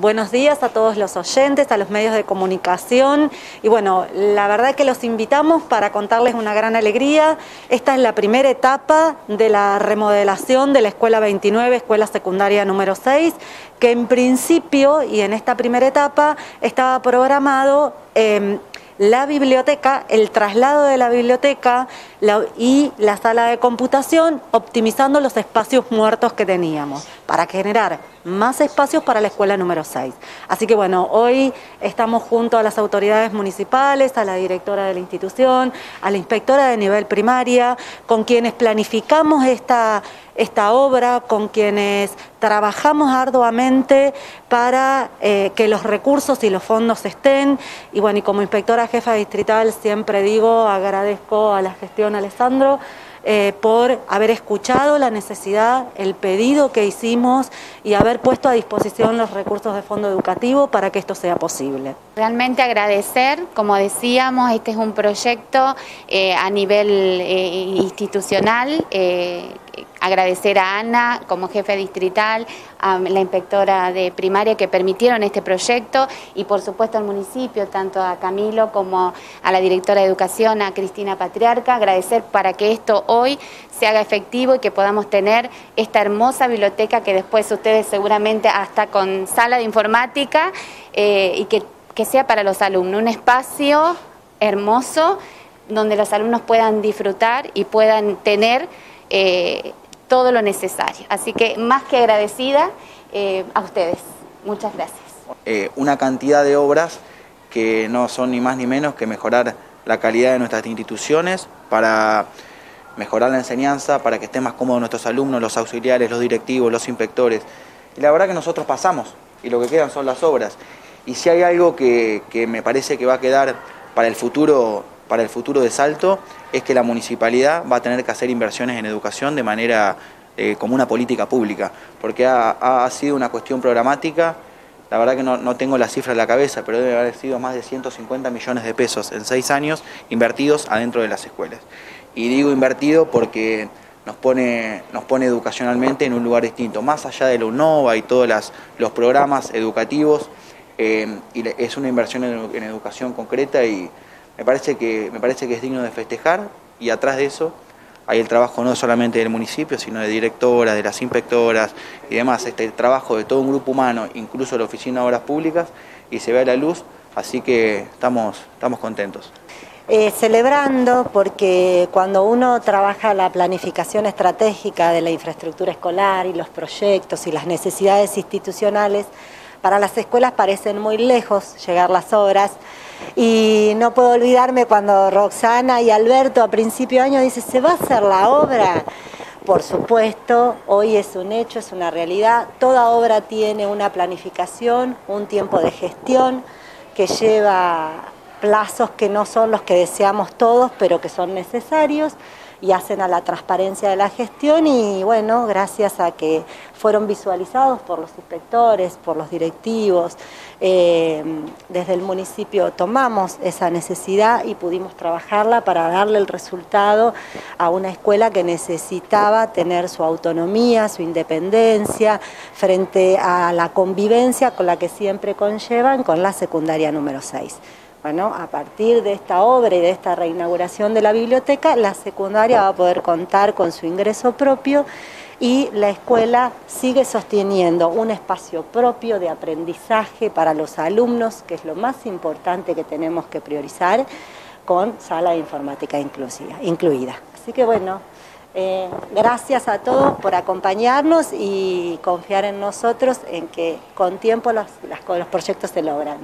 buenos días a todos los oyentes, a los medios de comunicación y bueno, la verdad que los invitamos para contarles una gran alegría. Esta es la primera etapa de la remodelación de la Escuela 29, Escuela Secundaria número 6, que en principio y en esta primera etapa estaba programado eh, la biblioteca, el traslado de la biblioteca y la sala de computación, optimizando los espacios muertos que teníamos para generar más espacios para la escuela número 6. Así que bueno, hoy estamos junto a las autoridades municipales, a la directora de la institución, a la inspectora de nivel primaria, con quienes planificamos esta, esta obra, con quienes trabajamos arduamente para eh, que los recursos y los fondos estén. Y bueno, y como inspectora jefa distrital siempre digo, agradezco a la gestión Alessandro, eh, por haber escuchado la necesidad, el pedido que hicimos y haber puesto a disposición los recursos de fondo educativo para que esto sea posible. Realmente agradecer, como decíamos, este es un proyecto eh, a nivel eh, institucional agradecer a Ana como jefe distrital, a la inspectora de primaria que permitieron este proyecto y por supuesto al municipio, tanto a Camilo como a la directora de educación, a Cristina Patriarca, agradecer para que esto hoy se haga efectivo y que podamos tener esta hermosa biblioteca que después ustedes seguramente hasta con sala de informática eh, y que, que sea para los alumnos, un espacio hermoso donde los alumnos puedan disfrutar y puedan tener todo lo necesario. Así que más que agradecida eh, a ustedes. Muchas gracias. Eh, una cantidad de obras que no son ni más ni menos que mejorar la calidad de nuestras instituciones para mejorar la enseñanza, para que estén más cómodos nuestros alumnos, los auxiliares, los directivos, los inspectores. Y la verdad que nosotros pasamos y lo que quedan son las obras. Y si hay algo que, que me parece que va a quedar para el futuro para el futuro de Salto es que la municipalidad va a tener que hacer inversiones en educación de manera eh, como una política pública, porque ha, sido una cuestión programática, la verdad que no, tengo la cifra en la cabeza, pero debe haber sido más de 150 millones de pesos en seis años invertidos adentro de las escuelas. Y digo invertido porque nos pone, nos pone educacionalmente en un lugar distinto, más allá de la UNOVA y todos los programas educativos, eh, y es una inversión en educación concreta y me parece que, me parece que es digno de festejar y atrás de eso hay el trabajo no solamente del municipio, sino de directoras, de las inspectoras y demás, este el trabajo de todo un grupo humano, incluso la Oficina de Obras Públicas, y se ve a la luz, así que estamos, estamos contentos. Eh, celebrando porque cuando uno trabaja la planificación estratégica de la infraestructura escolar y los proyectos y las necesidades institucionales, para las escuelas parecen muy lejos llegar las obras y no puedo olvidarme cuando Roxana y Alberto a principio de año dicen, ¿se va a hacer la obra? Por supuesto, hoy es un hecho, es una realidad. Toda obra tiene una planificación, un tiempo de gestión que lleva plazos que no son los que deseamos todos, pero que son necesarios y hacen a la transparencia de la gestión y bueno, gracias a que fueron visualizados por los inspectores, por los directivos, eh, desde el municipio tomamos esa necesidad y pudimos trabajarla para darle el resultado a una escuela que necesitaba tener su autonomía, su independencia frente a la convivencia con la que siempre conllevan con la secundaria número 6. Bueno, a partir de esta obra y de esta reinauguración de la biblioteca, la secundaria va a poder contar con su ingreso propio y la escuela sigue sosteniendo un espacio propio de aprendizaje para los alumnos, que es lo más importante que tenemos que priorizar, con sala de informática incluida. Así que bueno, eh, gracias a todos por acompañarnos y confiar en nosotros en que con tiempo los, los proyectos se logran.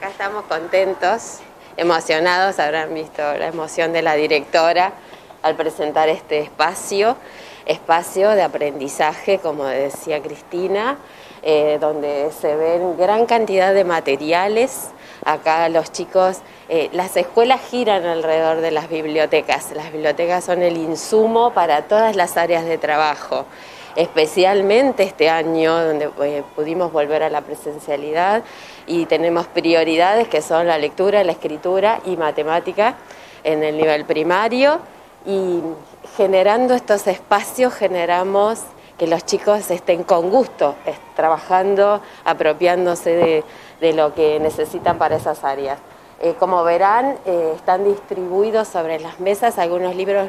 Acá estamos contentos, emocionados, habrán visto la emoción de la directora al presentar este espacio, espacio de aprendizaje, como decía Cristina, eh, donde se ven gran cantidad de materiales. Acá los chicos eh, las escuelas giran alrededor de las bibliotecas. Las bibliotecas son el insumo para todas las áreas de trabajo, especialmente este año donde eh, pudimos volver a la presencialidad y tenemos prioridades que son la lectura, la escritura y matemática en el nivel primario y generando estos espacios generamos que los chicos estén con gusto, trabajando, apropiándose de, lo que necesitan para esas áreas. Eh, como verán, eh, están distribuidos sobre las mesas algunos libros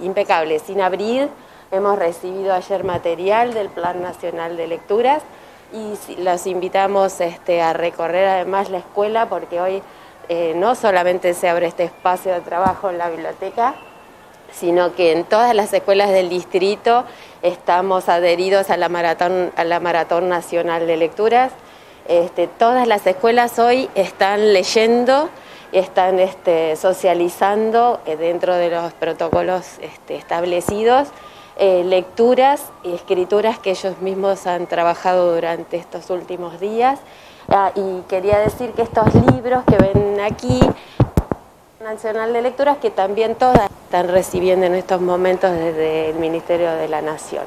impecables, sin abrir. Hemos recibido ayer material del Plan Nacional de Lecturas y los invitamos este, a recorrer además la escuela porque hoy eh, no solamente se abre este espacio de trabajo en la biblioteca, sino que en todas las escuelas del distrito estamos adheridos a la Maratón, a la maratón Nacional de Lecturas. Este, todas las escuelas hoy están leyendo, están este, socializando eh, dentro de los protocolos este, establecidos eh, lecturas y escrituras que ellos mismos han trabajado durante estos últimos días. Ah, y quería decir que estos libros que ven aquí, Nacional de Lecturas, que también todas están recibiendo en estos momentos desde el Ministerio de la Nación.